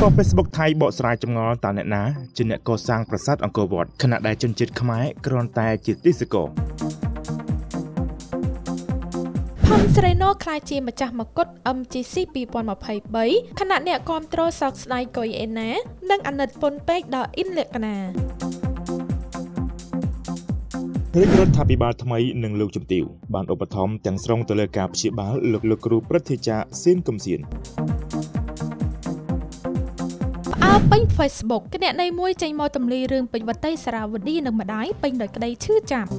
ព័រ Facebook ថៃបកស្រាយចម្ងល់តើអ្នកណាជាអ្នកកសាងប្រាសាទអង្គរវត្តខណៈដែលជនជាតិខ្មែរគ្រាន់តែជាទេសកោផនស្រីណូខ្លាយជាម្ចាស់មកុដ MGC 2023ខណៈអ្នកគ្រប់គ្រងសោកស្ដាយកុយអេណា និងអាណិតពុនពេកដល់អ៊ិនលក្ខណារាជរដ្ឋាភិបាលថ្មីនិងលោកជំទាវបានឧបត្ថម្ភទាំងស្រុងទៅលើការព្យាបាលលោកលោកគ្រូព្រឹទ្ធាចារ្យសៀនកំសៀន អើពេញ Facebook គណនីមួយចេញមកទម្លាយរឿងពេញវតីសារាវឌីនិងម្ដាយពេញដោយក្តីឈឺចាប់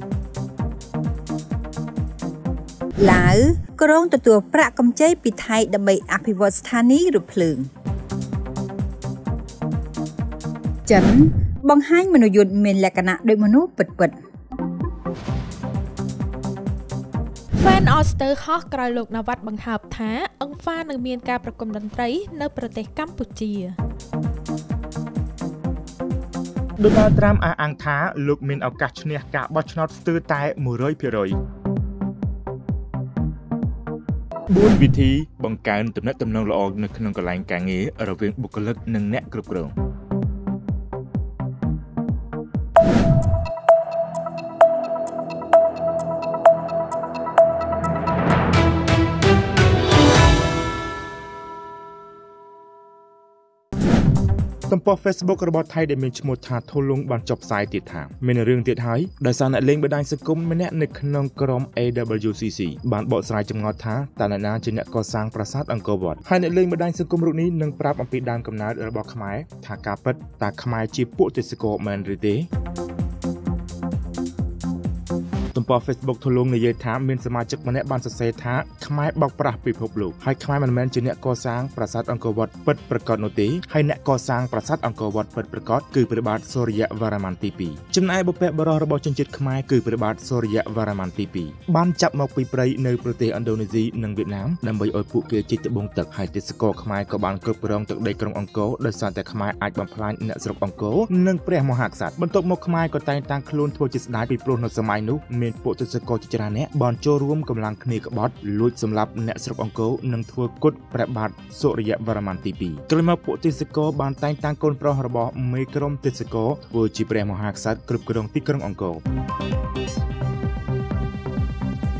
ឡាវក្រុងទទួលប្រាក់កម្ចីពីថៃដើម្បីអភិវឌ្ឍស្ថានីយ៍រថភ្លើងចិនបង្ហាញមនុស្សយុទ្ធមានលក្ខណៈដូចមនុស្សពិតពិត។ Fan Oster ហោះក្រោយលោកណាវ៉ាត់បង្ហើបថា អង្វានឹងមានការប្រគំតន្ត្រី នៅ ប្រទេសកម្ពុជា ដូណាល់ត្រាំអះអាងថាលោកមានឱកាសឈ្នះការបោះឆ្នោតស្ទើរតែ 100%4 វិធីបង្កើនទំនាក់ទំនងល្អនៅក្នុងកន្លែងការងាររវាងបុគ្គលិកនិងអ្នកគ្រប់គ្រង ទំព័រ Facebook របស់ថៃដែលមានឈ្មោះថាធូលុងបានចុះផ្សាយទៀតថាមានរឿងទៀតហើយដោយសារអ្នកលេងបណ្ដាញសង្គមម្នាក់នៅក្នុងក្រុម AWCC បានបកស្រាយចម្ងល់ថាតើអ្នកណាជាអ្នកកសាងប្រាសាទអង្គរវត្តហើយអ្នកលេងបណ្ដាញសង្គមរូបនេះនឹងប្រាប់អំពីដើមកំណើតរបស់ខ្មែរថាការពិតតើខ្មែរជាពួកទេសកលមែនឬទេ ទំព័រ Facebook ធូលុងនិយាយថាមានសមាជិកម្នាក់បានសរសេរថាខ្មែរបោកប្រាស់ពិភពលោកហើយខ្មែរមិនមែនជាអ្នកកសាងប្រាសាទអង្គរវត្តពិតប្រាកដនោះទេហើយអ្នកកសាងប្រាសាទអង្គរវត្តពិតប្រាកដគឺព្រះបាទសូរ្យវរ្ម័នទី2ចំណែកបុព្វបុរសរបស់ជនជាតិខ្មែរគឺព្រះបាទសូរ្យវរ្ម័នទី2បានចាប់មកពីព្រៃនៅប្រទេសឥណ្ឌូនេស៊ីនិងវៀតណាមដើម្បីឲ្យពួកគេជិះត្បូងទឹកហើយទេសកលខ្មែរក៏បានគ្រប់គ្រងទឹកដីក្រុងអង្គរដោយសារតែខ្មែរអាចបំផ្លាញអ្នកស្រុកអង្គរនិងព្រះមហាក្សត្របន្ទាប់មកខ្មែរក៏តែងតាំងខ្លួនធ្វើជាស្ដេចពីព្រោះនៅសម័យនោះមានពួកទស្សករជាច្រើនអ្នកបានចូលរួមកម្លាំងគ្នាក្បត់លួចសម្លាប់អ្នកស្រុកអង្គរនិងធ្វើគុតព្រះបាទសូរ្យវរ្ម័នទី2ក្រោយមកពួកទស្សករបានតែងតាំងកូនប្រុសរបស់មេក្រុមទស្សករធ្វើជាព្រះមហាក្សត្រគ្រប់គ្រងទីក្រុងអង្គរ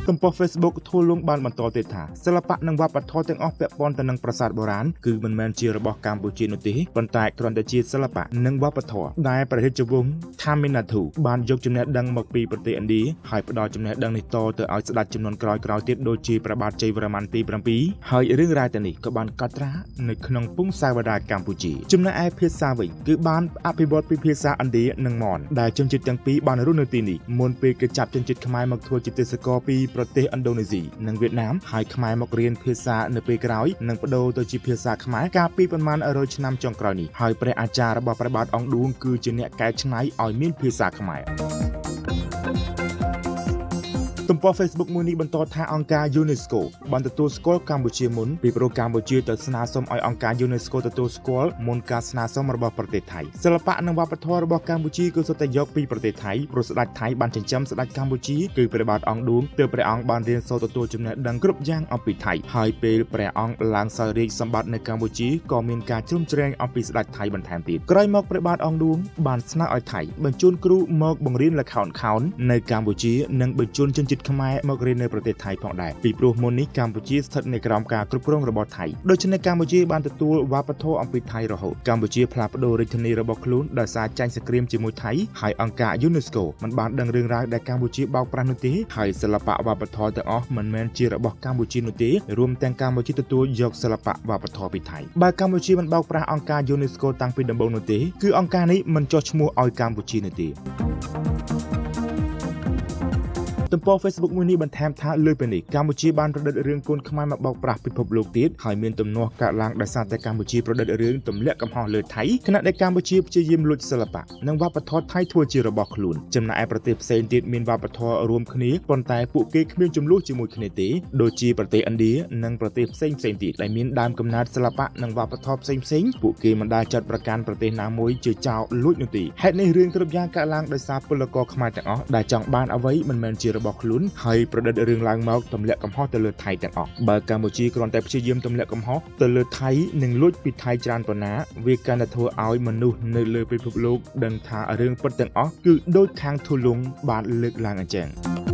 ទំព័រ Facebook ធូលុងបានបន្តទៀតថាសិល្បៈនិងវប្បធម៌ទាំងអស់ពាក់ព័ន្ធទៅនឹងប្រាសាទបុរាណគឺមិនមែនជារបស់កម្ពុជានោះទេប៉ុន្តែគ្រាន់តែជាសិល្បៈនិងវប្បធម៌ដែលព្រះរាជវង្ស Taminathu បានយកចំណេះដឹងមកពីប្រទេសឥណ្ឌាហើយផ្ដល់ចំណេះដឹងនេះតទៅឲ្យស្ដេចចំនួនក្រោយៗទៀតដូចជាព្រះបាទជ័យវរ្ម័នទី7ហើយរឿងរ៉ាវទាំងនេះក៏បានកត់ត្រានៅក្នុងពង្សាវតារកម្ពុជាចំណែកឯភាសាវិញគឺបានអភិវឌ្ឍពីភាសាឥណ្ឌានិងមនដែលជនជាតិទាំងពីរបានរស់នៅទីនេះមុនពេលគេចាប់ជនជាតិខ្មែរមកធ្វើជាទេសកលពីប្រទេសឥណ្ឌូនេស៊ីនិងវៀតណាមហើយខ្មែរមករៀនភាសានៅពេលក្រោយនិងបដូរទៅជាភាសាខ្មែរកាលពីប្រមាណ100ឆ្នាំចុងក្រោយនេះហើយព្រះអាចារ្យរបស់ព្រះបាទអង្គឌួងគឺជាអ្នកកែច្នៃឲ្យមានភាសាខ្មែរទំ ព័រ Facebook មួយនេះបន្តថាអង្គការ UNESCO បានទទួលស្គាល់កម្ពុជាមុនពីព្រោះកម្ពុជាទៅស្នើសុំឲ្យអង្គការ UNESCO ទទួលស្គាល់មុនការស្នើសុំរបស់ប្រទេសថៃសិល្បៈនិងវប្បធម៌របស់កម្ពុជាគឺសុទ្ធតែយកពីប្រទេសថៃព្រោះស្ដេចថៃបានចិញ្ចឹមស្ដេចកម្ពុជាគឺព្រះបាទអង្គឌួងទើបព្រះអង្គបានរៀនសូត្រទទួលចំណេះដឹងគ្រប់យ៉ាងអំពីថៃហើយពេលព្រះអង្គឡើងសោយរាជសម្បត្តិនៅកម្ពុជាក៏មានការជ្រុំជ្រែងអំពីស្ដេចថៃបន្ថែមទៀតក្រោយមកព្រះបាទអង្គឌួងបានស្នើឲ្យថៃបញ្ជូនគ្រូមកបង្រៀនល្ខោនខោននៅកម្ពុជានិងបញ្ជូនជនជាតិខ្មែរមករៀននៅប្រទេសថៃផងដែរពីព្រោះមុននេះកម្ពុជាស្ថិតនៅក្រោមការគ្រប់គ្រងរបស់ថៃដូច្នេះកម្ពុជាបានទទួលវប្បធម៌អំពីថៃរហូតកម្ពុជាផ្លាស់ប្ដូររាជធានីរបស់ខ្លួនដោយសារចាញ់សង្គ្រាមជាមួយថៃហើយអង្គការ UNESCO មិនបានដឹងរឿងរ៉ាវដែលកម្ពុជាបោកប្រាស់នោះទេហើយសិល្បៈវប្បធម៌ទាំងអស់មិនមែនជារបស់កម្ពុជានោះទេរួមទាំងកម្ពុជាទទួលយកសិល្បៈវប្បធម៌ពីថៃបើកម្ពុជាមិនបោកប្រាស់អង្គការ UNESCO តាំងពីដំបូងនោះទេគឺអង្គការនេះមិនចោះឈ្មោះឲ្យកម្ពុជានោះទេ ទំព័រ Facebook មួយនេះបន្ថែមថាលើពីនេះកម្ពុជាបានប្រឌិតរឿងកូនខ្មែរមកបោកប្រាស់ពិភពលោកទៀតហើយមានទំនាស់កើតឡើងដោយសារតែកម្ពុជាប្រឌិតរឿងទម្លាក់កំហុសលើថៃខណៈដែលកម្ពុជាព្យាយាមលួចសិល្បៈនិងវប្បធម៌ថៃធ្វើជារបស់ខ្លួនចំណែកឯប្រទេសផ្សេងទៀតមានវប្បធម៌រួមគ្នាប៉ុន្តែពួកគេគ្មានចំនួនជាមួយគ្នាទេដូចជាប្រទេសឥណ្ឌានិងប្រទេសផ្សេងផ្សេងទៀតដែលមានដើមកំណើតសិល្បៈនិងវប្បធម៌ផ្សេងផ្សេងពួកគេមិនដែលចាត់ប្រកាន់ប្រទេសណាមួយជាចោលលួចនោះទេហេតុនេះរឿងគ្រប់យ៉ាងកើតឡើងដោយសារពលករខ្មែរទាំងអស់ដែលចង់បានអ្វីមិនមែនជារបស់ខ្លួនហើយប្រឌិតរឿងឡើងមកទម្លាក់កំហុសទៅលើថៃទាំងអស់បើកម្ពុជាគ្រាន់តែព្យាយាមទម្លាក់កំហុសទៅលើថៃនិងលួចពីថៃច្រើនប៉ុណ្ណាវាកាន់តែធ្វើឲ្យមនុស្សនៅលើពិភពលោកដឹងថារឿងពិតទាំងអស់គឺដូចខាងធូលុងបានលើកឡើងអញ្ចឹង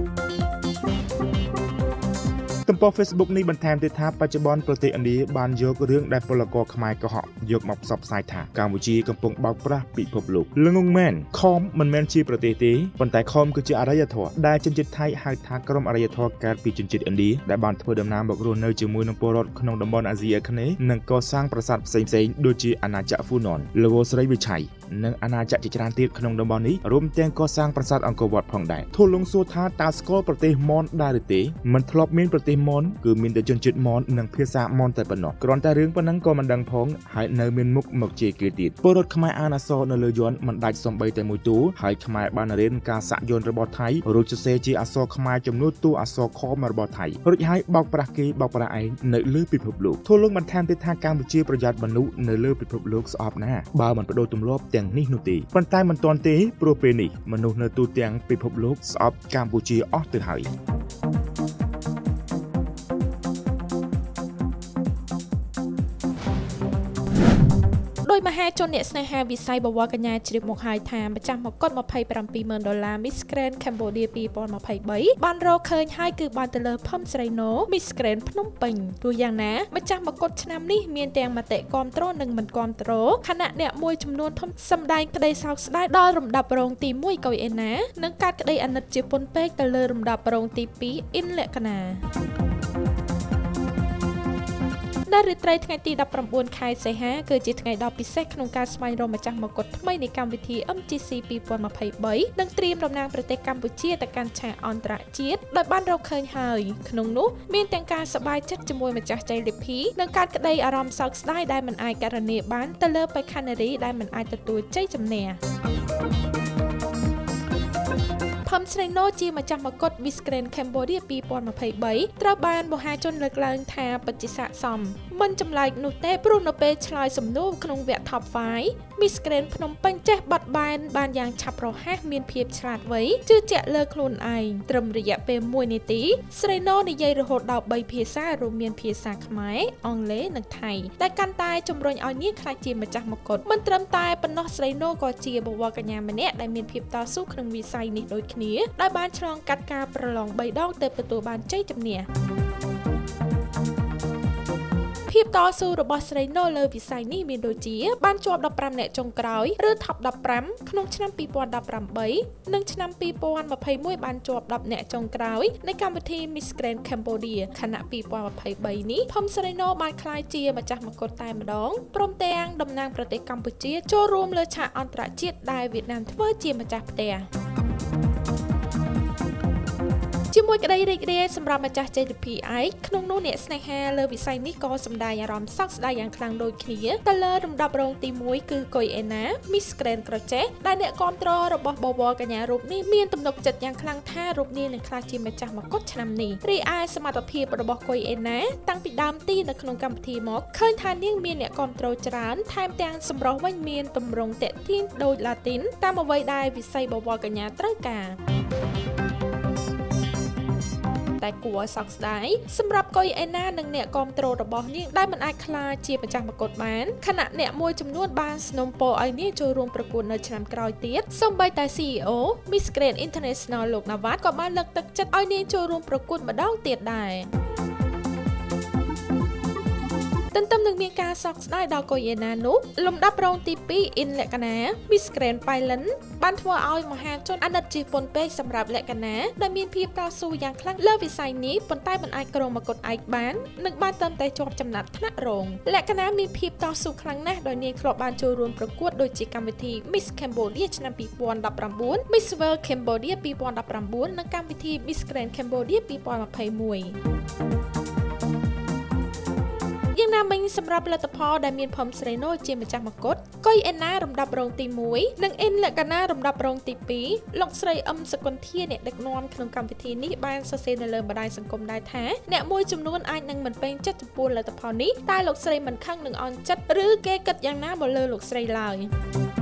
ទំព័រ Facebook នេះបន្ថែមទៀតថាបច្ចុប្បន្នប្រទេសឥណ្ឌាបានយករឿងដែលពលករខ្មែរកុហកយកមកផ្សព្វផ្សាយថាកម្ពុជាកំពុងបោកប្រាស់ពិភពលោកល្ងងមែនខមមិនមែនជាប្រទេសទេប៉ុន្តែខមគឺជាអរិយធម៌ដែលជនជាតិថៃហៅថាក្រុមអរិយធម៌កើតពីជនជាតិឥណ្ឌាដែលបានធ្វើដំណើរមករស់នៅជាមួយនឹងពលរដ្ឋក្នុងតំបន់អាស៊ីអាគ្នេយ៍និងកសាងប្រាសាទផ្សេងៗដូចជាអាណាចក្រហ្វូណនលវស្រីវិឆ័យ និងអាណាចក្រជាច្រើនទៀតក្នុងតំបន់នេះរួមទាំងកសាងប្រាសាទអង្គរវត្តផងដែរធូលុងសួរថាតើស្គាល់ប្រទេសមនដែរឬទេមិនធ្លាប់មានប្រទេសមនគឺមានតែជនជាតិមននិងភាសាមនតែប៉ុណ្ណោះគ្រាន់តែរឿងប៉ុណ្ណឹងក៏មិនដឹងផងហើយនៅមានមុខមកជេរគេទៀតពលរដ្ឋខ្មែរអានអសរនៅលើយ័ន្តមិនដាច់សំបីតែមួយតួហើយខ្មែរបានរៀនការសាក់យ័ន្តរបស់ថៃរួចសរសេរជាអក្សរខ្មែរចំនួនតួអក្សរខមរបស់ថៃរួចហើយបោកប្រាស់គេបោកប្រាស់ឯងនៅលើពិភពលោកធូលុងបន្ថែមទៀតថាកម្ពុជាប្រយ័ត្នមនុស្សនៅលើពិភពលោកស្អប់ណាស់បើមិនបដូរទម្លាប់ទាំងនេះនោះទេប៉ុន្តែមិនទាន់ទេព្រោះពេលនេះមនុស្សនៅទូទាំងពិភពលោកស្អប់កម្ពុជាអស់ទៅហើយ ដោយមហាជនអ្នកស្នេហាវិស័យបវរកញ្ញាជ្រាបមកហើយថាម្ចាស់មកុដ270,000ដុល្លារ Miss Grand Cambodia 2023បានរកឃើញហើយគឺបានទៅលើផឹមស្រីណូ Miss Grand ភ្នំពេញទោះយ៉ាងណាម្ចាស់មកុដឆ្នាំនេះមានទាំងមតិគាំទ្រនិងមិនគាំទ្រខណៈអ្នកមួយចំនួនធំសម្ដែងក្តីសោកស្ដាយដល់រំដាប់រងទី1កុយអេណានិងកាត់ក្តីអាណិតជាពន់ពេកទៅលើរំដាប់រងទី2អ៊ិនលក្ខណា នៅរាត្រីថ្ងៃទី19ខែសីហាគឺជាថ្ងៃដ៏ពិសេសក្នុងការស្វែងរកម្ចាស់មកុដថ្មីនៃកម្មវិធី MGC 2023និងត្រៀមតំណាងប្រទេសកម្ពុជាទៅកាន់ឆាកអន្តរជាតិដោយបានរកឃើញហើយក្នុងនោះមានទាំងការសប្បាយចិត្តជាមួយម្ចាស់ជ័យលាភីនិងការក្តីអារម្មណ៍សោកស្ដាយដែលមិនអាចករណីបានទៅលើបេក្ខនារីដែលមិនអាចទទួលជ័យជំនះ ផឹមស្រីណូជាម្ចាស់មកុដ Miss Grand Cambodia 2023ត្រូវបានមហាជនលើកឡើងថាពិតជាស័ក្តិសមមិនចម្លែកនោះទេព្រោះនៅពេលឆ្លើយសំណួរក្នុងវគ្គ Top 5 Miss Grand ភ្នំពេញចេះបាត់បែនបានយ៉ាងឆាប់រហ័សមានភាពឆ្លាតវៃជឿជាក់លើខ្លួនឯងត្រឹមរយៈពេល1នាទីស្រីណូនិយាយរហូតដល់3ភាសារួមមានភាសាខ្មែរអង់គ្លេសនិងថៃដែលកាន់តែជំរុញឲ្យនាងក្លាយជាម្ចាស់មកុដមិនត្រឹមតែប៉ុណ្ណោះស្រីណូក៏ជាបវរកញ្ញាម្នាក់ដែលមានភាពតស៊ូក្នុងវិស័យនេះដូចគ្នាដោយបានឆ្លងកាត់ការប្រឡង3ដងទើបទទួលបានជ័យជំនះភាពតស៊ូរបស់ស្រីណូលើវិស័យនេះមានដូចជា បានជាប់15អ្នកចុងក្រោយឬ Top 15ក្នុងឆ្នាំ2018និងឆ្នាំ2021បានជាប់10អ្នកចុងក្រោយនៃកម្មវិធី Miss Grand Cambodia ខណៈ2023នេះផុំស្រីណូបានក្លាយជាម្ចាស់មកុដតែម្ដងព្រមទាំងតំណាងប្រទេសកម្ពុជាចូលរួមលើឆាកអន្តរជាតិដែលវៀតណាមធ្វើជាម្ចាស់ផ្ទះ ជាមួយក្តីរីករាយសម្រាប់ម្ចាស់ JTP ឯកក្នុងនោះអ្នកស្នេហាលើវិស័យនេះក៏សម្ដែងអារម្មណ៍សោកស្ដាយយ៉ាងខ្លាំងដូចគ្នាទៅលើរំដាប់រងទី1គឺកុយអេណា Miss Grand ក្រចេះដែលអ្នកគ្រប់គ្រងរបស់បវរកញ្ញារូបនេះមានទំនុកចិត្តយ៉ាងខ្លាំងថារូបនាងនឹងក្លាយជាម្ចាស់មកុដឆ្នាំនេះរីឯសមត្ថភាពរបស់កុយអេណាតាំងពីដើមទីនៅក្នុងកម្មវិធីមកឃើញថានាងមានអ្នកគ្រប់គ្រងច្រើនថែមទាំងសម្រស់វិញមានទម្រង់តាក់ទាញដូចឡាទីនតាមអ្វីដែលវិស័យបវរកញ្ញាត្រូវការ តែគួរឲ្យសោកស្ដាយសម្រាប់កុយអេណានិងអ្នកគ្រប់គ្រងរបស់នាងដែលមិនអាចក្លាយជាម្ចាស់មកុដបានខណៈអ្នកមួយចំនួនបានสนុំពរឲ្យនាងចូលរួមប្រកួតនៅឆ្នាំក្រោយទៀតសូម្បីតែ CEO Miss Grand International លោកណាវ៉ាតក៏បានលើកទឹកចិត្តឲ្យនាងចូលរួមប្រកួតម្ដងទៀតដែរ ទន្ទឹមនឹងមានការសោកស្ដាយដល់កូយេណានោះលំដាប់រងទី2អ៊ិនលក្ខណា Miss Grand Pilot បានធ្វើឲ្យមហាជនអាណិតជាពន់ពេកសម្រាប់លក្ខណាដែលមានភាពតស៊ូយ៉ាងខ្លាំងលើវិស័យនេះប៉ុន្តែមិនអាចគ្រងមកុដឯកបាននិងបានតាមតែជាប់ចំណាត់ថ្នាក់រងលក្ខណាមានភាពតស៊ូខ្លាំងណាស់ដោយនាងធ្លាប់បានចូលរួមប្រកួតដូចជាកម្មវិធី Miss Cambodia ឆ្នាំ2019 Miss World Cambodia 2019និងកម្មវិធី Miss Grand Cambodia 2021យ៉ាង ណាមិញសម្រាប់ផលិតផលដែលមានផុំស្រីណូជាម្ចាស់មកុដកុយអេណារំដាប់រងទី1និងអ៊ិនលក្ខណារំដាប់រងទី2លោកស្រីអឹមសកុនធាអ្នកដឹកនាំក្នុងកម្មវិធីនេះបានសរសេរនៅលើបណ្ដាញសង្គមដែរថាអ្នកមួយចំនួនអាចនឹងមិនពេញចិត្តចំពោះផលិតផលនេះតែលោកស្រីមិនខឹងនឹងអន់ចិត្តឬគេគិតយ៉ាងណាមកលើលោកស្រីឡើយន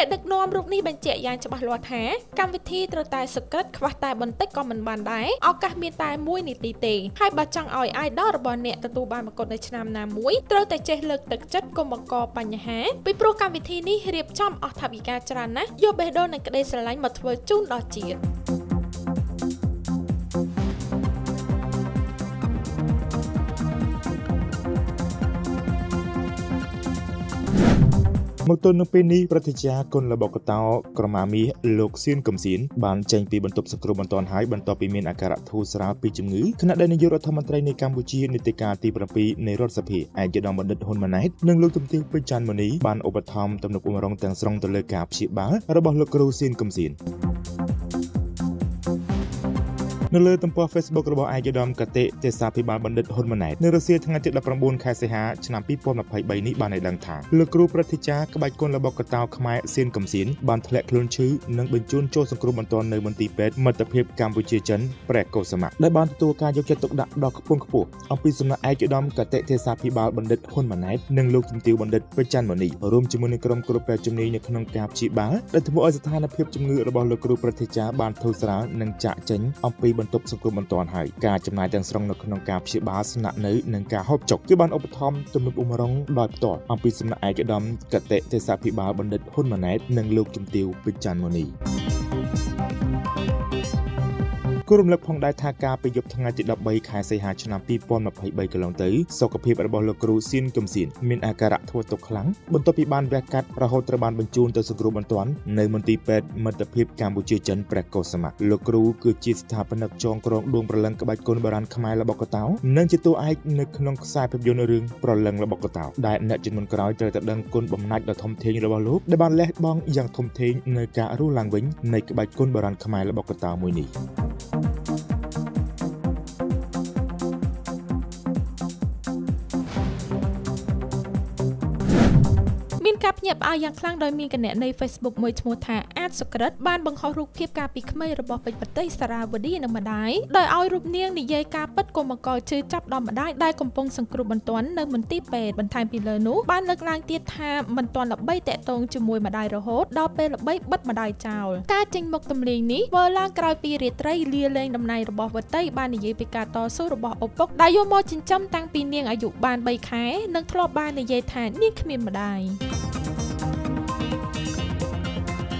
អ្នកដឹកនាំរូបនេះបញ្ជាក់យ៉ាងច្បាស់លាស់ថាកម្មវិធីត្រូវតែសក្កិតខ្វះតែបន្តិចក៏មិនបានដែរឱកាសមានតែ1នាទីទេហើយបើចង់ឲ្យ idol របស់អ្នកទទួលបានប្រកួតនៅឆ្នាំណាមួយត្រូវតែចេះលើកទឹកចិត្តកុំបង្កបញ្ហាពីព្រោះកម្មវិធីនេះរៀបចំអស់ថវិកាច្រើនណាស់យកបេះដូងនិងក្តីស្រឡាញ់មកធ្វើជូនដល់ជាតិ មកទល់នឹងពេលនេះប្រតិជាគុណលបកតោក្រមាមាសលោកសៀនកំសៀនបានចេញពីបន្ទប់សង្គ្រោះបន្ទាន់ហើយបន្ទាប់ពីមានអាការៈធូរស្រាលពីជំងឺខណៈដែលនាយករដ្ឋមន្ត្រីនៃកម្ពុជានីតិកាលទី7នៃរដ្ឋសភាឯកឧត្តមបណ្ឌិតហ៊ុនម៉ាណែតនិងលោកជំទាវពេជ្រច័ន្ទមុនីបានឧបត្ថម្ភទំនុកបំរុងទាំងស្រុងទៅលើការព្យាបាលរបស់លោកគ្រូសៀនកំសៀន នៅលើទំព័រ Facebook របស់ឯកឧត្តមកតេទេសាភិបាលបណ្ឌិតហ៊ុនម៉ាណែតនៅរសៀលថ្ងៃទី19ខែសីហាឆ្នាំ2023នេះបានឲ្យដឹងថាលោកគ្រូប្រតិចាក្បាច់គុនរបស់កតោខ្មែរសៀនកំសៀនបានធ្លាក់ខ្លួនឈឺនិងបញ្ជូនចូលសង្គ្រោះបន្ទាន់នៅមន្ទីរពេទ្យមិត្តភាពកម្ពុជាចិនព្រះកុសមាដែលបានទទួលការយកចិត្តទុកដាក់ដ៏ខ្ពង់ខ្ពស់អំពីសំណាក់ឯកឧត្តមកតេទេសាភិបាលបណ្ឌិតហ៊ុនម៉ាណែតនិងលោកជំទាវបណ្ឌិតពេជ្រច័ន្ទមនីរួមជាមួយនឹងក្រុមគ្រូពេទ្យជំនាញនៅក្នុងការព្យាបាលដែលធ្វើឲ្យស្ថានភាពជំងឺរបស់លោកគ្រូប្រតិចាបានធូរស្រាលនិងចាក់ចេញអំពីបន្ទប់សង្គ្រោះបន្ទាន់ន់ហើយការចំណាយទាំងស្រុងនៅក្នុងការព្យាបាលស្នាក់នៅនិងការហូបចុកគឺបានឧបត្ថម្ភទំនុកបំរុងដោយផ្ទាល់អំពីសំណាក់ឯកឧត្តមកតេទេសាភិបាលបណ្ឌិតហ៊ុនម៉ាណែតនិងលោកជំទាវពេជ្រច័ន្ទមុនី គូរំលឹកផងដែរថាការពីយប់ថ្ងៃទី13ខែសីហាឆ្នាំ2023កន្លងទៅសុខភាពរបស់លោកគ្រូសៀនកំសៀនមានអាការៈធ្ងន់ទុក្ខខ្លាំងបន្ទាប់ពីបានវះកាត់រហូតត្រូវបានបញ្ជូនទៅសង្គ្រោះបន្ទាន់នៅមន្ទីរពេទ្យមិត្តភាពកម្ពុជាចិនព្រះកុសមាលោកគ្រូគឺជាស្ថាបនិកចងក្រងដួងប្រលឹងក្បាច់គុនបុរាណខ្មែររបស់កតោនិងជាតួឯកនៅក្នុងខ្សែភាពយន្តរឿងប្រលឹងរបស់កតោដែលអ្នកជំនាន់ក្រោយត្រូវតែដឹងគុណបំណាច់ដ៏ធំធេងរបស់លោកដែលបានលះបង់យ៉ាងធំធេងនៅការរស់ឡើងវិញនៃក្បាច់គុនបុរាណខ្មែររបស់កតោមួយនេះ ការភ្ញាក់ផ្អើលយ៉ាងខ្លាំងដោយមានគណនី Facebook មួយឈ្មោះថាអាចសុក្រិតបានបង្ហោះរូបភាពកាលពីក្មេងរបស់ពេជ្រប្រទេសសារ៉ាវឌីនិងម្ដាយដោយឲ្យរូបនាងនិយាយការពិតកុំបង្កជឿចាប់ដល់ម្ដាយដែលកំពុងសង្គ្រោះបន្ទាន់នៅមន្ទីរពេទ្យបន្ថែមពីលើនោះបានលើកឡើងទៀតថាមិនទាន់ល្បីតាក់ទងជាមួយម្ដាយរហូតដល់ពេលល្បីបិទម្ដាយចោលការចេញមុខទម្លាយនេះធ្វើឡើងក្រោយពីរាត្រីលាលែងតំណែងរបស់វតីបាននិយាយពីការតស៊ូរបស់ឪពុកដែលយកមកចិញ្ចឹមតាំងពីនាងអាយុបាន3ខែនិងធ្លាប់បាននិយាយថានាងគ្មានម្ដាយ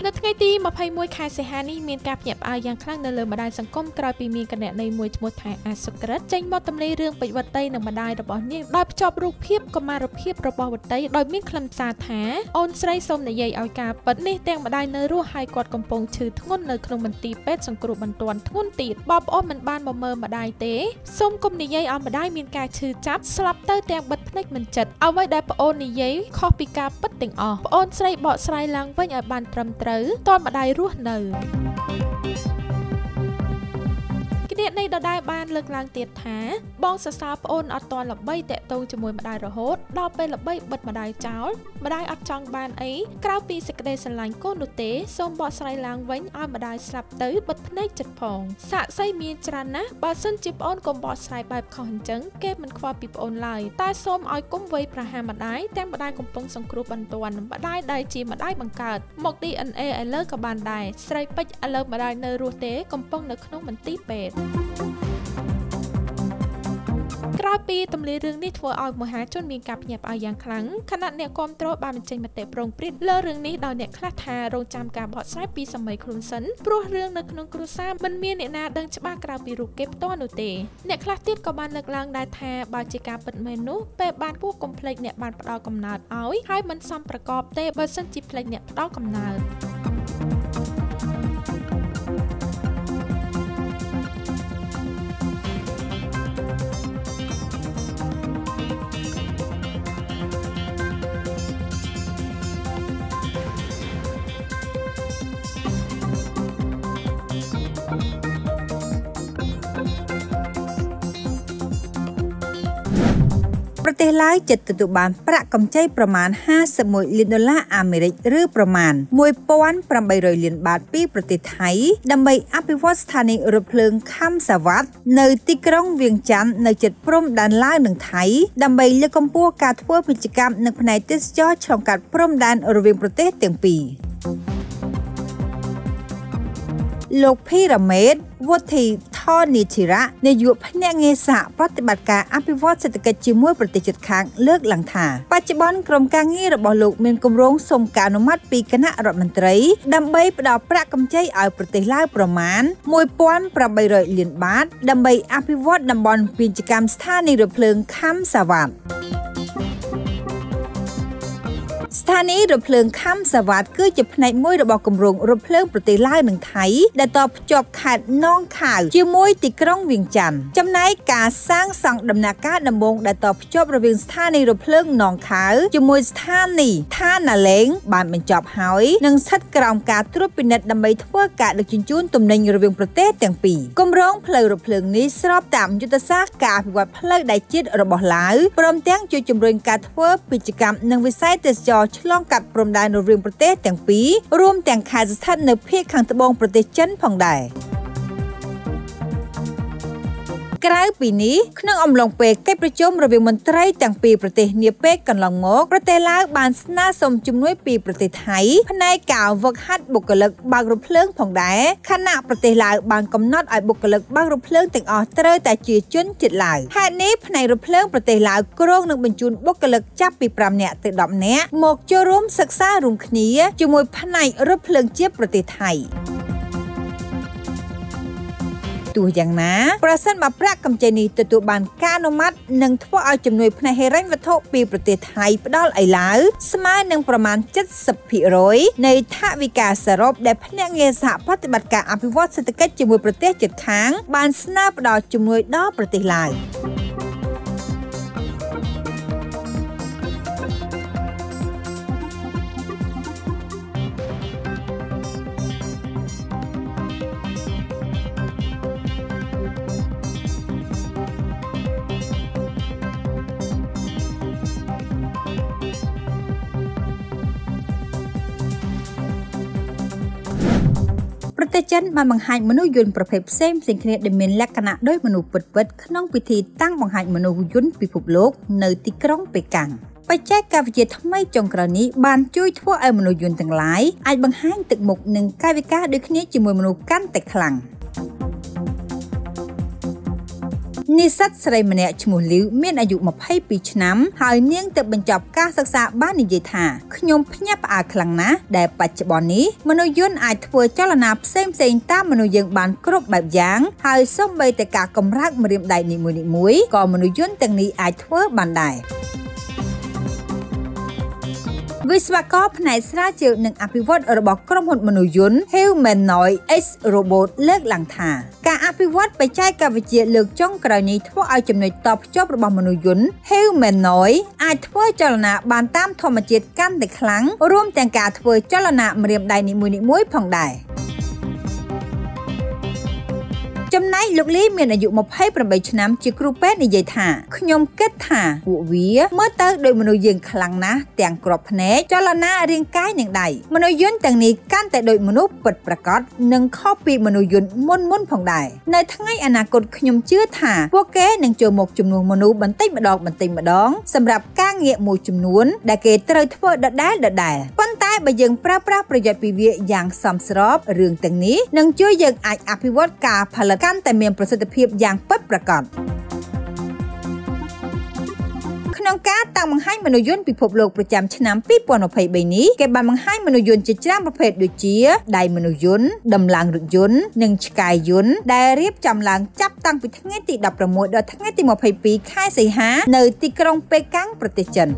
នៅថ្ងៃទី21ខែសីហានេះមានការភ្ញាក់ផ្អើលយ៉ាងខ្លាំងនៅលើបណ្ដាញសង្គមក្រោយពីមានគណនីមួយឈ្មោះថាអាសុក្រិតចេញមកទម្លាយរឿងពេជ្រវតីនិងម្ដាយរបស់នាងដោយភ្ជាប់រូបភាពកុមារភាពរបស់វតីដោយមានខ្លឹមសារថាអូនស្រីសូមនិយាយឲ្យការពិតនេះទាំងម្ដាយនៅរស់ហើយគាត់កំពុងឈឺធ្ងន់នៅក្នុងមន្ទីរពេទ្យសង្គ្រោះបន្ទាន់ធ្ងន់ទៀតបងប្អូនមិនបានមកមើលម្ដាយទេសូមកុំនិយាយឲ្យម្ដាយមានការឈឺចាប់ស្លាប់ទៅទាំងបិទភ្នែកមិនចិត្តអ្វីដែលប្អូននិយាយខុសពីការពិតទាំងអស់ប្អូនស្រីបកស្រាយឡើងវិញឲ្យបានត្រឹមត្រូវតនម្ដាយរស់នៅ នាគនេះដដែលបានលើកឡើងទៀតថាបងសរសើរប្អូនអត់ទាន់ល្បីតាក់ទងជាមួយម្ដាយរហូតដល់ពេលល្បីបិទម្ដាយចោលម្ដាយអត់ចង់បានអីក្រៅពីសេចក្តីស្រឡាញ់កូននោះទេសូមបកស្រាយឡើងវិញឲ្យម្ដាយស្លាប់ទៅបិទភ្នែកចិត្តផងសាក់សីមានច្រើនណាស់បើសិនជាប្អូនកុំបកស្រាយបែបខុសអញ្ចឹងគេមិនខ្វល់ពីប្អូនឡើយតែសូមឲ្យគុំវ័យប្រហារម្ដាយទាំងម្ដាយកំពុងសង្គ្រោះបន្ទាន់ម្ដាយដែលជាម្ដាយបង្កើតមក DNA ឥឡូវក៏បានដែរស្រីពេជ្រឥឡូវម្ដាយនៅរស់ទេកំពុងនៅក្នុងមន្ទីរពេទ្យក្រោយពីទម្លាយរឿងនេះធ្វើឲ្យមហាជនមានការភ្ញាក់ផ្អើលយ៉ាងខ្លាំងខណៈអ្នកគ្រប់គ្រងបានបញ្ចេញមតិប្រងព្រាតលើរឿងនេះដោយអ្នកខ្លះថារងចាំការបកស្រាយពីសម័យខ្លួនសិនព្រោះរឿងនៅក្នុងគ្រួសារមិនមានអ្នកណាដឹងច្បាស់ក្រៅពីរូបគេផ្ទាល់នោះទេអ្នកខ្លះទៀតក៏បានលើកឡើងដែរថាបើជាការពិតមែននោះពេលបានពោះកុំភ្លេចអ្នកបានផ្ដល់កំណើតឲ្យហើយមិនសមប្រកបទេបើសិនជាភ្លេចអ្នកផ្ដល់កំណើត ទេសឡាវចិត្តទទួលបានប្រាក់កម្ចីប្រមាណ51លានដុល្លារអាមេរិកឬប្រមាណ1800លានបាតពីប្រទេសថៃ ដើម្បីអភិវឌ្ឍស្ថានីយ៍រថភ្លើងខំសាវ៉ាត់នៅទីក្រុងវៀងច័ន្ទនៅជិតព្រំដែនឡាវនិងថៃដើម្បីលើកកម្ពស់ការធ្វើពាណិជ្ជកម្មនៅផ្នែកទេសចរឆ្លងកាត់ព្រំដែនរវាងប្រទេសទាំងពីរលោកភីរ៉ាមេត វុធីថនីធីរៈនាយកភ្នាក់ងារសហប្រតិបត្តិការអភិវឌ្ឍសេដ្ឋកិច្ចជាមួយប្រទេសជិតខាងលើកឡើងថាបច្ចុប្បន្នក្រុមការងាររបស់លោកមានគម្រោងសុំការអនុម័តពីគណៈរដ្ឋមន្ត្រីដើម្បីផ្ដល់ប្រាក់កម្ចីឲ្យប្រទេសឡាវប្រមាណ1800លានបាតដើម្បីអភិវឌ្ឍតំបន់ពាណិជ្ជកម្មស្ថានីយ៍រថភ្លើងខំសាវ៉ាត់ស្ថានីយ៍រថភ្លើងខំសាវ៉ាតគឺជាផ្នែកមួយរបស់គម្រោងរថភ្លើងប្រទេសឡាវនិងថៃដែលតភ្ជាប់ខេត្តនងខាវជាមួយទីក្រុងវៀងច័ន្ទចំណែកការសាងសង់ដំណាក់កាលដំបូងដែលតភ្ជាប់រវាងស្ថានីយ៍រថភ្លើងនងខាវជាមួយស្ថានីយ៍ឋានាលេងបានបញ្ចប់ហើយនិងស្ថិតក្រោមការត្រួតពិនិត្យដើម្បីធ្វើការដឹកជញ្ជូនទំនិញរវាងប្រទេសទាំងពីរគម្រោងផ្លូវរថភ្លើងនេះស្របតាមយុទ្ធសាស្ត្រការអភិវឌ្ឍផ្លូវដែកជាតិរបស់ឡាវព្រមទាំងជួយជំរុញការធ្វើពាណិជ្ជកម្មនិងវិស័យទេសចរឆ្លងកាត់ព្រំដែនរវាងប្រទេសទាំងពីររួមទាំងខេត្តស្ថិតនៅភាគខាងត្បូងប្រទេសចិនផងដែរ ក្រៅពីនេះក្នុងអំឡុងពេលកិច្ចប្រជុំរវាងមន្ត្រីទាំងពីរប្រទេសនាពេលកន្លងមកប្រទេសឡាវបានស្នើសុំជំនួយពីប្រទេសថៃផ្នែកការវឹកហាត់បុគ្គលិកបើករថភ្លើងផងដែរខណៈប្រទេសឡាវបានកំណត់ឲ្យបុគ្គលិកបើករថភ្លើងទាំងអស់ត្រូវតែជាជនជាតិឡាវហេតុនេះផ្នែករថភ្លើងប្រទេសឡាវគ្រោងនឹងបញ្ជូនបុគ្គលិកចាប់ពី5នាក់ទៅ10នាក់មកចូលរួមសិក្សារួមគ្នាជាមួយផ្នែករថភ្លើងជាតិប្រទេសថៃ ទោះយ៉ាងណាប្រសិនបើប្រាក់កម្ចីនេះទទួលបានការអនុម័តនឹងធ្វើឲ្យជំនួយផ្នែកហិរញ្ញវត្ថុពីប្រទេសថៃផ្ដល់ឲ្យឡាវស្មើនឹងប្រមាណ70%នៃថវិកាសរុបដែលភ្នាក់ងារសហប្រតិបត្តិការអភិវឌ្ឍសេដ្ឋកិច្ចជាមួយប្រទេសជិតខាង បានស្នើផ្ដល់ជំនួយដល់ប្រទេសឡាវ។ ទេសចិនបានបង្ហាញមនុស្សយន្តប្រភេទផ្សេងផ្សេងគ្នាដែលមានលក្ខណៈដូចមនុស្សពិតៗក្នុងពិធីតាំងបង្ហាញមនុស្សយន្តពិភពលោកនៅទីក្រុងប៉េកាំងបច្ចេកវិទ្យាថ្មីចុងក្រោយនេះបានជួយធ្វើឲ្យមនុស្សយន្តទាំងឡាយអាចបង្ហាញទឹកមុខនិងកាយវិការដូចគ្នាជាមួយមនុស្សកាន់តែខ្លាំង។ និស្សិតស្រីម្នាក់ឈ្មោះលីវមានអាយុ22ឆ្នាំហើយនាងទៅបញ្ចប់ការសិក្សាបាននិយាយថាខ្ញុំភ្ញាក់ផ្អើលខ្លាំងណាស់ដែលបច្ចុប្បន្ននេះមនុស្សយន្តអាចធ្វើចលនាផ្សេងផ្សេងតាមមនុស្សយើងបានគ្រប់បែបយ៉ាងហើយសូម្បីតែការកម្រើកម្រាមដៃនីមួយៗក៏មនុស្សយន្តទាំងនេះអាចធ្វើបានដែរ វិស្វករផ្នែកស្រាវជ្រាវនិងអភិវឌ្ឍរបស់ក្រុមហ៊ុនមនុស្សយន្ត Humanoid X Robot លើកឡើងថាការអភិវឌ្ឍបច្ចេកវិទ្យាលើកចុងក្រោយនេះធ្វើឲ្យចំណុចតភ្ជាប់របស់មនុស្សយន្ត Humanoid អាចធ្វើចលនាបានតាមធម្មជាតិកាន់តែខ្លាំងរួមទាំងការធ្វើចលនាម្រាមដៃនីមួយៗផងដែរ។ ចំណែកលោកលីមានអាយុ28ឆ្នាំជាគ្រូពេទ្យនិយាយថាខ្ញុំគិតថាពួកវាមើលទៅដូចមនុស្សយើងខ្លាំងណាស់ទាំងក្របភ្នែកចលនារាងកាយនិងដៃមនុស្សយន្តទាំងនេះកាន់តែដូចមនុស្សពិតប្រាកដនិងខុសពីមនុស្សយន្តមុនមុនផងដែរនៅថ្ងៃអនាគតខ្ញុំជឿថាពួកគេនឹងចូលមកជំនួសមនុស្សបន្តិចម្ដងបន្តិចម្ដងសម្រាប់ការងារមួយចំនួន ដែលគេត្រូវធ្វើដដែលដដែលប៉ុន្តែបើយើងប្រើប្រាស់ប្រយោជន៍ពីវាយ៉ាងសមស្របរឿងទាំងនេះនឹងជួយយើងអាចអភិវឌ្ឍការផលិតកាន់តែមានប្រសិទ្ធភាពយ៉ាងពិតប្រាកដក្នុងការតាំងបង្ហាញមនុស្សយន្តពិភពលោកប្រចាំឆ្នាំ2023នេះគេបានបង្ហាញមនុស្សយន្តជាច្រើនប្រភេទដូចជាដៃមនុស្សយន្តដំឡើងរថយន្តនិងឆ្កែយន្តដែលរៀបចំឡើងចាប់តាំងពីថ្ងៃទី16ដល់ថ្ងៃទី22ខែសីហានៅទីក្រុងប៉េកាំងប្រទេសចិន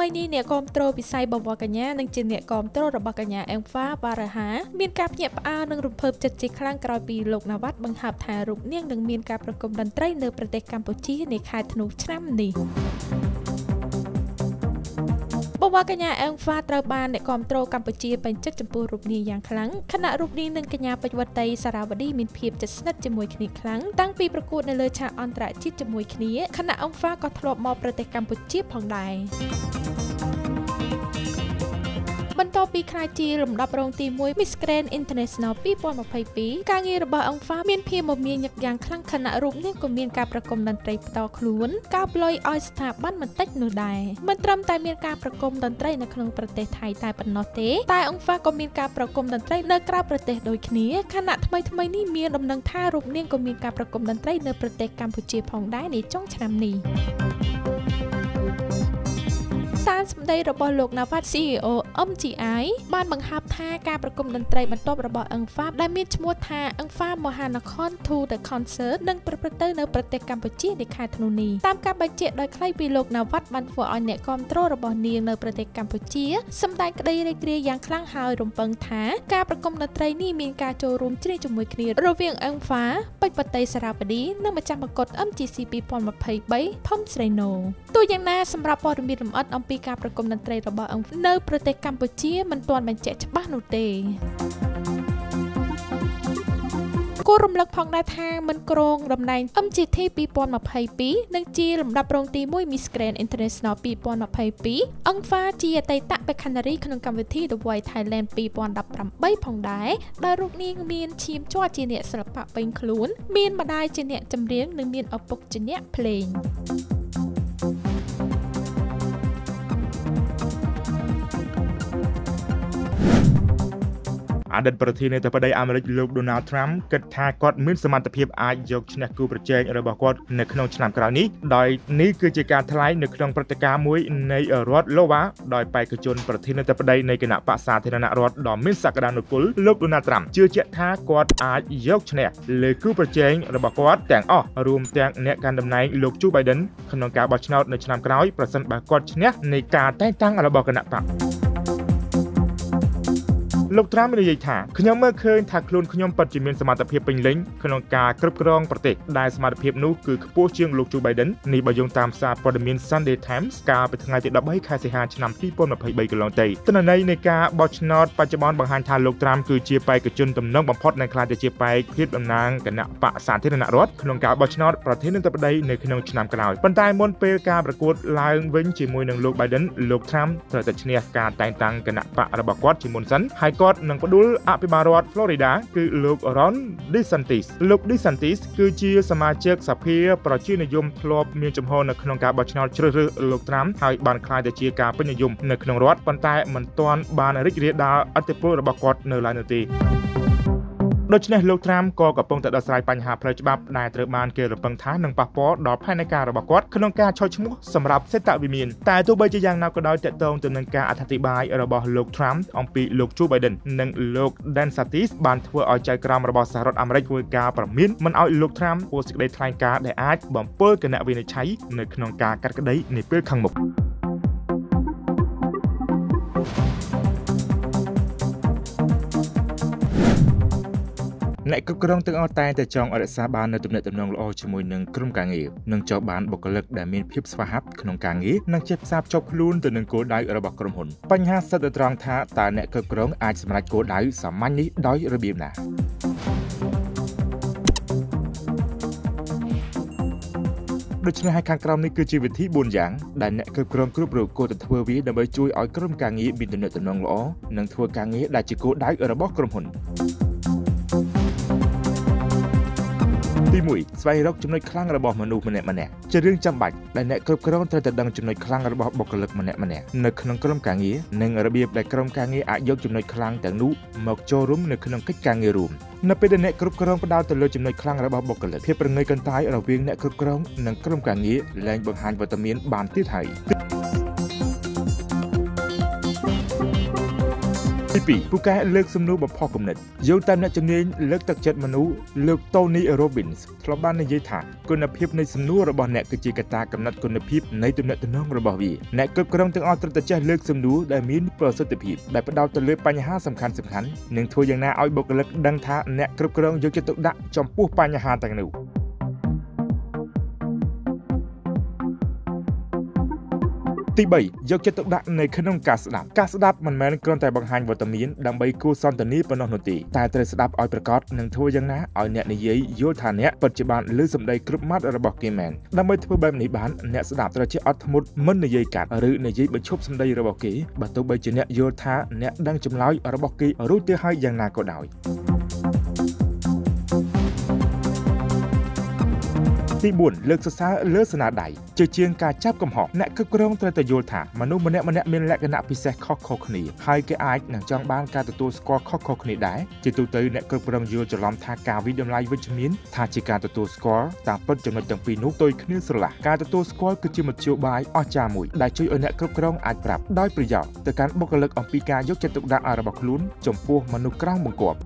ថ្មីនេះអ្នកគ្រប់គ្រងវិស័យបវរកញ្ញានិងជាអ្នកគ្រប់គ្រងរបស់កញ្ញាអេងហ្វាវ៉ារ៉ាហាមានការភ្ញាក់ផ្អើលនិងរំភើបចិត្តជាខ្លាំងក្រោយពីលោកណាវ៉ាត់បង្ហើបថារូបនាងនឹងមានការប្រគំតន្ត្រីនៅប្រទេសកម្ពុជានាខែធ្នូឆ្នាំនេះ បវរកញ្ញាអេងហ្វាត្រូវបានអ្នកគ្រប់គ្រងកម្ពុជាពេញចិត្តចំពោះរូបនាងយ៉ាងខ្លាំងខណៈរូបនាងនិងកញ្ញាពេជ្រវតីសារ៉ាវឌីមានភាពជិតស្និទ្ធជាមួយគ្នាខ្លាំងតាំងពីប្រកួតនៅលើឆាកអន្តរជាតិជាមួយគ្នាខណៈអេងហ្វាក៏ធ្លាប់មកប្រទេសកម្ពុជាផងដែរ បន្ទាប់ពីខ្លាចជាលំដាប់រងទី1 Miss Grand International 2022ការងាររបស់អង្គហ្វាមានភាពមមាញឹកយ៉ាងខ្លាំងខណៈរូបនេះក៏មានការប្រគំតន្ត្រីផ្ទាល់ខ្លួនការប្លុយឲ្យស្ថាប័នបន្តិចនោះដែរមិនត្រឹមតែមានការប្រគំតន្ត្រីនៅក្នុងប្រទេសថៃតែប៉ុណ្ណោះទេតែអង្គហ្វាក៏មានការប្រគំតន្ត្រីនៅក្រៅប្រទេសដូចគ្នាខណៈថ្មីថ្មីនេះមានដំណឹងថារូបនាងក៏មានការប្រគំតន្ត្រីនៅប្រទេសកម្ពុជាផងដែរនាចុងឆ្នាំនេះ សារសម្ដីរបស់លោក Nawat CEO MGI បានបង្ហើបថាការប្រគំតន្ត្រីបន្ទាប់របស់អឹងហ្វាដែលមានឈ្មោះថាអឹងហ្វាមហានគរ To the Concert នឹងប្រព្រឹត្តទៅនៅប្រទេសកម្ពុជានាខែធ្នូនេះតាមការបញ្ជាក់ដោយខ្លីពីលោក Nawat បានធ្វើឲ្យអ្នកគ្រប់គ្រងរបស់នាងនៅប្រទេសកម្ពុជាសម្ដែងក្តីរីករាយយ៉ាងខ្លាំងហើយរំពឹងថាការប្រគំតន្ត្រីនេះមានការចូលរួមជ្រៀងជាមួយគ្នារវាងអឹងហ្វាពេជ្របតីសារ៉ាបឌីនិងម្ចាស់មកុដ MGC 2023ផឹមស្រីណូទោះយ៉ាងណាសម្រាប់ព័ត៌មានលម្អិតអំពីការប្រគំតន្ត្រីរបស់អង្គនៅប្រទេសកម្ពុជាមិនទាន់បញ្ជាក់ច្បាស់នោះទេគួររំលឹកផងដែរថាមិនក្រងតំណែង MGT 2022និងជាលំដាប់រងទី1 Miss Grand International 2022អង្គហ្វាជាអតីតបេក្ខនារីក្នុងកម្មវិធី The Voice Thailand 2018ផងដែរដែលរូបនាងមានឈាមជ័រជាអ្នកសិល្បៈពេញខ្លួន មានម្ដាយជាអ្នកចម្រៀងនិងមានឪពុកជាអ្នកភ្លេង អតីតប្រធានាធិបតីអាមេរិកលោក Donald Trump គិតថាគាត់មានសមត្ថភាពអាចយកឈ្នះគូប្រជែងរបស់គាត់នៅក្នុងឆ្នាំក្រោយនេះដោយនេះគឺជាការថ្លែងនៅក្នុងព្រឹត្តិការណ៍មួយនៃរដ្ឋ Iowa ដោយបេក្ខជនប្រធានាធិបតីនៃគណៈបក្សសាធារណរដ្ឋដ៏មានសក្តានុពលលោក Donald Trump ជឿជាក់ថាគាត់អាចយកឈ្នះលើគូប្រជែងរបស់គាត់ទាំងអស់រួមទាំងអ្នកកាន់តំណែងលោក Joe Biden ក្នុងការបោះឆ្នោតនៅឆ្នាំក្រោយប្រសិនបើគាត់ឈ្នះនៃការតែងតាំងរបស់គណៈបក្ស លោកត្រាំនិយាយថាខ្ញុំមើលឃើញថាខ្លួនខ្ញុំពិតជាមានសមត្ថភាពពេញលេញក្នុងការគ្រប់គ្រងប្រទេសដែលសមត្ថភាពនោះគឺខ្ពស់ជាងលោក Joe Biden នេះបើយោងតាមសារព័ត៌មាន Sunday Times កាលពីថ្ងៃទី13ខែសីហាឆ្នាំ2023កន្លងទៅទិន្នន័យនៃការបោះឆ្នោតបច្ចុប្បន្នបង្ហាញថាលោកត្រាំគឺជាបេក្ខជនទំនងបំផុតនៃខ្លាចទៅជាបេក្ខភាពតំណាងគណៈបកសាធារណរដ្ឋក្នុងការបោះឆ្នោតប្រធានាធិបតីនៅក្នុងឆ្នាំក្រោយប៉ុន្តែមុនពេលការប្រកួតឡើងវិញជាមួយនឹងលោក Biden លោកត្រាំត្រូវតែឈ្នះការតែងតាំងគណៈបករបស់គាត់ជាមុនសិនហើយគាត់នឹងផ្ដួលអភិបាលរដ្ឋ Florida គឺលោក Ron DeSantis លោក DeSantis គឺជាសមាជិកសភាប្រជានិយមធ្លាប់មានចំហនៅក្នុងការបោះឆ្នោតជ្រើសរើសលោក Trump ហើយបានក្លាយទៅជាការពេញនិយមនៅក្នុងរដ្ឋប៉ុន្តែមិនទាន់បានរីករាលដាលអធិបុលរបស់គាត់នៅឡើយនោះទេ ដូច្នេះលោកត្រាំក៏កំពុងតែដោះស្រាយបញ្ហាផ្លូវច្បាប់ដែលត្រូវបានគេរំពឹងថានឹងប៉ះពាល់ដល់ផែនការរបស់គាត់ក្នុងការឆោតឈ្មោះសម្រាប់សេដ្ឋវិមានតែទោះបីជាយ៉ាងណាក៏ដោយតកតងទៅនឹងការអធិប្បាយរបស់លោក Trump អំពីលោក Joe Biden និងលោក DeSantis បានធ្វើឲ្យចៅក្រមរបស់សហរដ្ឋអាមេរិកធ្វើការប្រមានមិនឲ្យលោក Trump ពោលសេចក្តីថ្លែងការណ៍ដែលអាចបំពេញគណៈវិនិច្ឆ័យនៅក្នុងការកាត់ក្តីនាពេលខាងមុខ អ្នកគ្រប់គ្រងទាំងអស់តែងតែចង់រក្សាបាននូវទំនាក់ទំនងល្អជាមួយនឹងក្រុមការងារនិងចង់បានបុគ្គលិកដែលមានភាពស្វាហាប់ក្នុងការងារនិងចេះផ្សារភ្ជាប់ខ្លួនទៅនឹងគោលដៅរបស់ក្រុមហ៊ុនបញ្ហាស្ថិតនៅត្រង់ថាតើអ្នកគ្រប់គ្រងអាចសម្រេចគោលដៅសាមញ្ញនេះដោយរបៀបណាដូច្នេះហើយខាងក្រោមនេះគឺជាវិធី4យ៉ាងដែលអ្នកគ្រប់គ្រងគ្រប់រូបគួរតែធ្វើវាដើម្បីជួយឲ្យក្រុមការងារមានទំនាក់ទំនងល្អនិងធ្វើការងារដែលជាគោលដៅរបស់ក្រុមហ៊ុន ទី1ស្វែងរកចំណុចខ្លាំងរបស់មនុស្សម្នាក់ម្នាក់ជារឿងចាំបាច់ដែលអ្នកគ្រប់គ្រងត្រូវតែដឹងចំណុចខ្លាំងរបស់បុគ្គលិកម្នាក់ម្នាក់នៅក្នុងក្រុមការងារនិងរបៀបដែលក្រុមការងារអាចយកចំណុចខ្លាំងទាំងនោះមកចូលរួមនៅក្នុងកិច្ចការងាររួមនៅពេលដែលអ្នកគ្រប់គ្រងផ្ដោតទៅលើចំណុចខ្លាំងរបស់បុគ្គលិកភាពប្រងើយកន្តើយរវាងអ្នកគ្រប់គ្រងនិងក្រុមការងារលែងបង្ហាញវត្តមានបានទៀតហើយ 2ពូកែលើកសំណួរបំផុសគំនិតយោងតាមអ្នកជំនាញលើកទឹកចិត្តមនុស្សលោក Tony Robbins ធ្លាប់បាននិយាយថាគុណភាពនៃសំណួររបស់អ្នកគឺជាកត្តាកំណត់គុណភាពនៃទំនាក់ទំនងរបស់វាអ្នកគ្រប់គ្រងទាំងអស់ត្រូវតែចេះលើកសំណួរដែលមានប្រសិទ្ធភាពដែលផ្ដោតទៅលើបញ្ហាសំខាន់ៗនិងធ្វើយ៉ាងណាឲ្យបុគ្គលិកដឹងថាអ្នកគ្រប់គ្រងយកចិត្តទុកដាក់ចំពោះបញ្ហាទាំងនោះ ទី3យកចិត្តទុកដាក់នៅក្នុងការស្ដាប់ការស្ដាប់មិនមែនគ្រាន់តែបង្ហាញវត្តមានដើម្បីគួរសន្ទនាប៉ុណ្ណោះនោះទេតែត្រូវស្ដាប់ឲ្យប្រកបនិងធ្វើយ៉ាងណាឲ្យអ្នកនិយាយយល់ថាអ្នកពិតជាបានឮសម្ដីគ្រប់ម៉ាត់របស់គេមែនដើម្បីធ្វើបែបនេះបានអ្នកស្ដាប់ត្រូវចេះអត់ធ្មត់មិននិយាយកាត់ឬនិយាយបញ្ឈប់សម្ដីរបស់គេបើទោះបីជាអ្នកយល់ថាអ្នកដឹងចម្លើយរបស់គេរួចទៅហើយយ៉ាងណាក៏ដោយ ទី4លើកសរសើរលើស្នាដៃជាជាងការចាប់កំហុសអ្នកគ្រប់គ្រងត្រូវតែយល់ថាមនុស្សម្នាក់ម្នាក់មានលក្ខណៈពិសេសខុសៗគ្នាហើយគេអាចនឹងចង់បានការទទួលស្គាល់ខុសៗគ្នាដែរជាទូទៅអ្នកគ្រប់គ្រងយល់ច្រឡំថាការវិតម្លៃវិជ្ជមានថាជាការទទួលស្គាល់តាមពិតចំណុចទាំងពីរនោះដូចគ្នាស្រឡះការទទួលស្គាល់គឺជាមធ្យោបាយអស្ចារ្យមួយដែលជួយឲ្យអ្នកគ្រប់គ្រងអាចប្រាប់ដោយប្រយោជន៍ទៅកាន់បុគ្គលិកអំពីការយកចិត្តទុកដាក់របស់ខ្លួនចំពោះមនុស្សក្រោមបង្គាប់